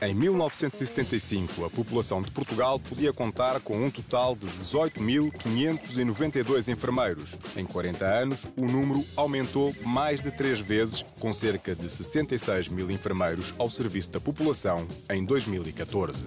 Em 1975, a população de Portugal podia contar com um total de 18.592 enfermeiros. Em 40 anos, o número aumentou mais de três vezes, com cerca de 66 mil enfermeiros ao serviço da população em 2014.